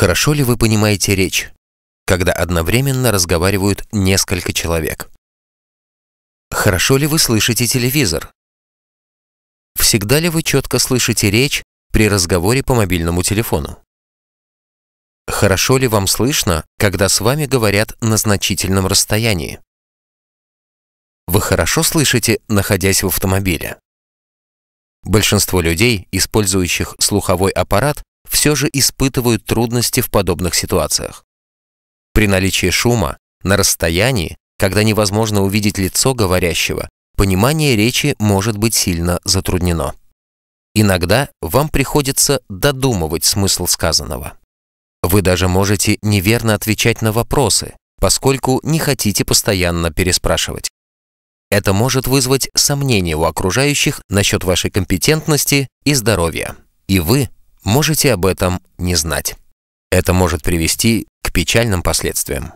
Хорошо ли вы понимаете речь, когда одновременно разговаривают несколько человек? Хорошо ли вы слышите телевизор? Всегда ли вы четко слышите речь при разговоре по мобильному телефону? Хорошо ли вам слышно, когда с вами говорят на значительном расстоянии? Вы хорошо слышите, находясь в автомобиле? Большинство людей, использующих слуховой аппарат, все же испытывают трудности в подобных ситуациях. При наличии шума, на расстоянии, когда невозможно увидеть лицо говорящего, понимание речи может быть сильно затруднено. Иногда вам приходится додумывать смысл сказанного. Вы даже можете неверно отвечать на вопросы, поскольку не хотите постоянно переспрашивать. Это может вызвать сомнения у окружающих насчет вашей компетентности и здоровья, и вы можете об этом не знать. Это может привести к печальным последствиям.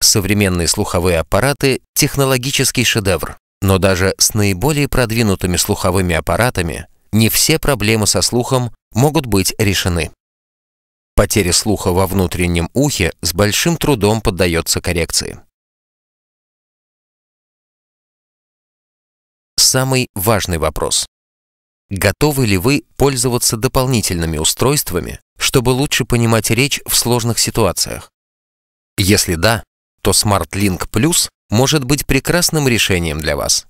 Современные слуховые аппараты – технологический шедевр, но даже с наиболее продвинутыми слуховыми аппаратами не все проблемы со слухом могут быть решены. Потеря слуха во внутреннем ухе с большим трудом поддается коррекции. Самый важный вопрос. Готовы ли вы пользоваться дополнительными устройствами, чтобы лучше понимать речь в сложных ситуациях? Если да, то SmartLink Plus может быть прекрасным решением для вас.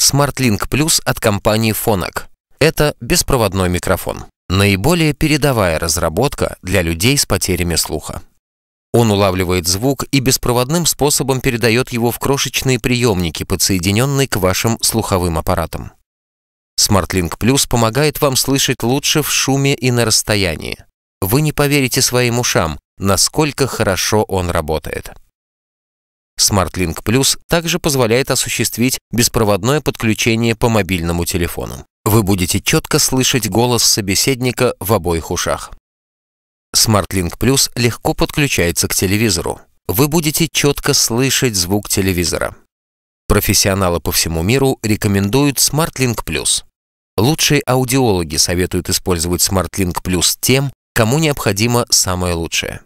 SmartLink Plus от компании Phonak. Это беспроводной микрофон. Наиболее передовая разработка для людей с потерями слуха. Он улавливает звук и беспроводным способом передает его в крошечные приемники, подсоединенные к вашим слуховым аппаратам. SmartLink Plus помогает вам слышать лучше в шуме и на расстоянии. Вы не поверите своим ушам, насколько хорошо он работает. SmartLink Plus также позволяет осуществить беспроводное подключение по мобильному телефону. Вы будете четко слышать голос собеседника в обоих ушах. SmartLink Plus легко подключается к телевизору. Вы будете четко слышать звук телевизора. Профессионалы по всему миру рекомендуют SmartLink Plus. Лучшие аудиологи советуют использовать SmartLink Plus тем, кому необходимо самое лучшее.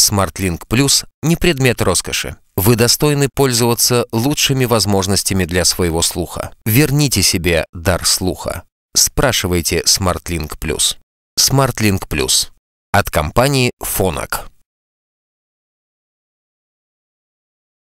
SmartLink Plus не предмет роскоши. Вы достойны пользоваться лучшими возможностями для своего слуха. Верните себе дар слуха. Спрашивайте SmartLink Plus. SmartLink Plus от компании Phonak.